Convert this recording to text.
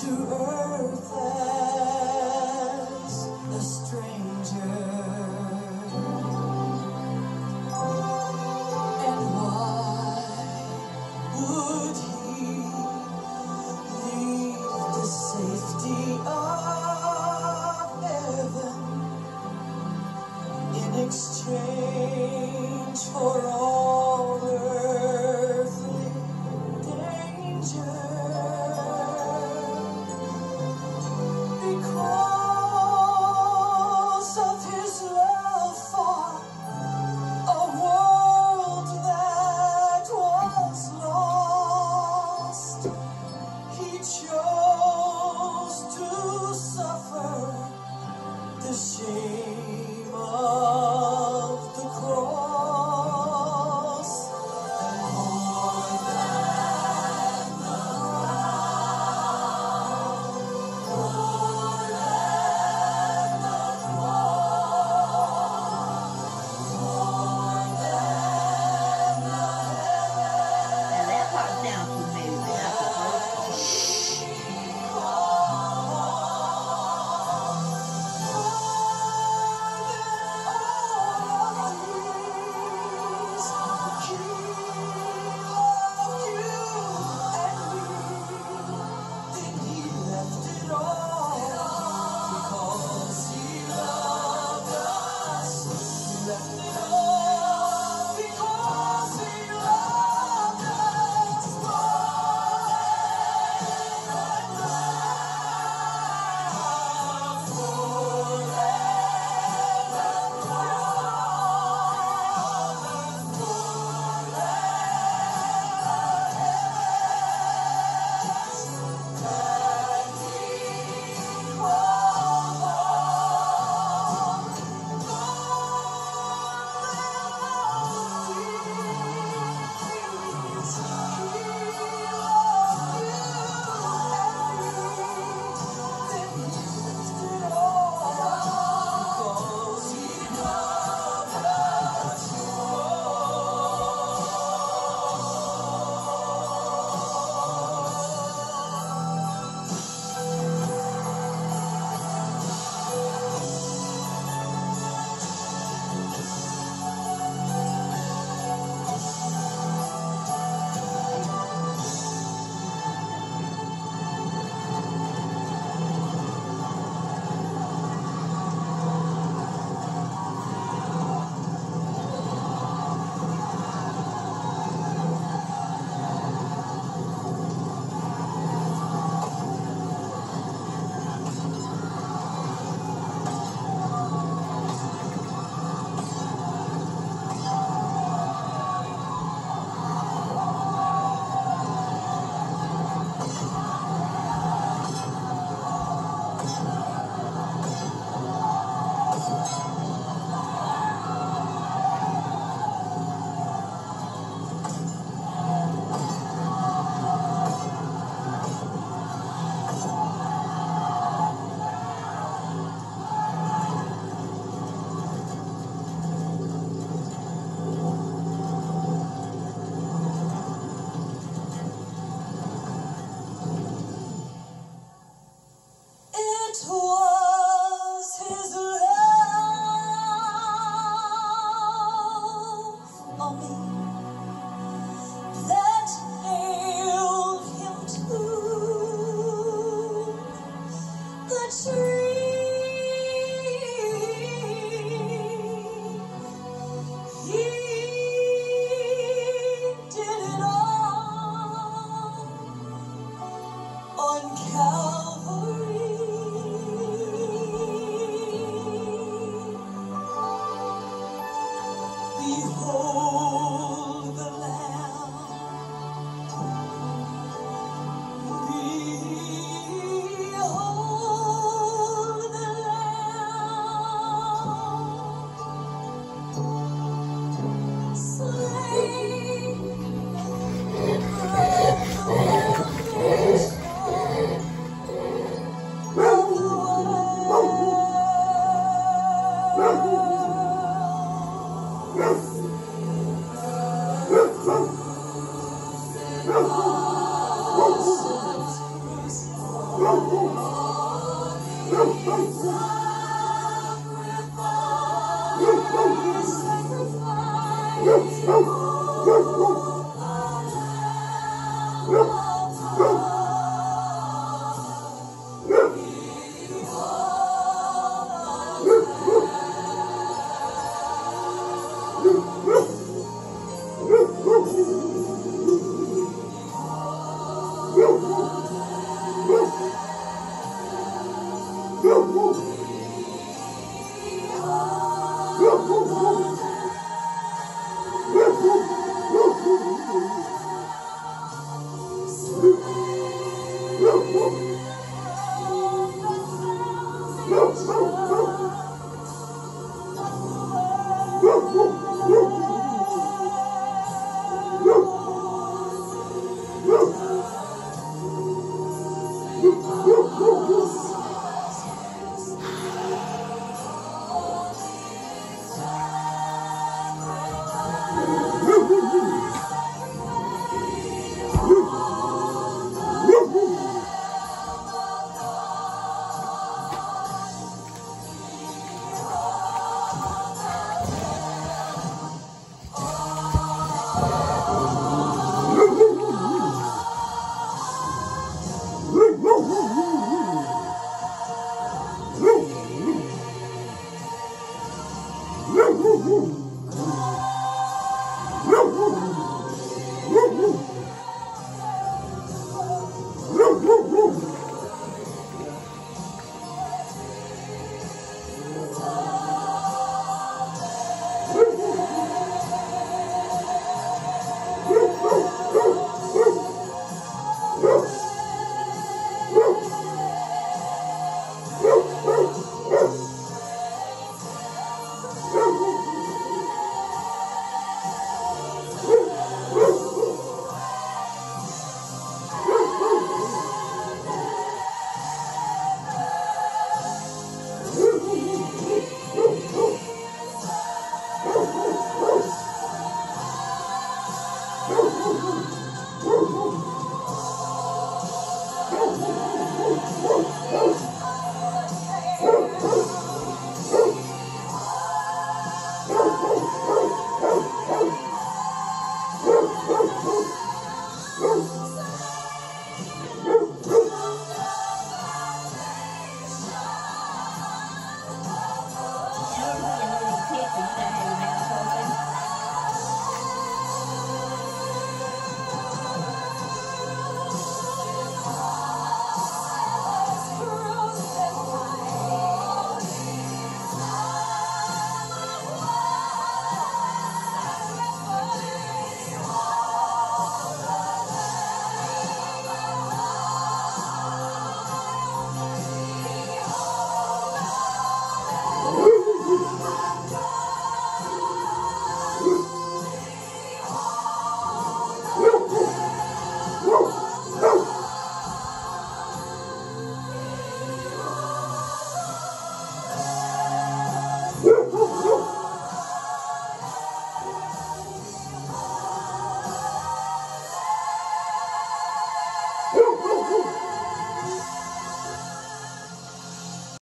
to earth as a stranger. The shame of oh. Oh. Yes. Uh, uh, uh. Uhul.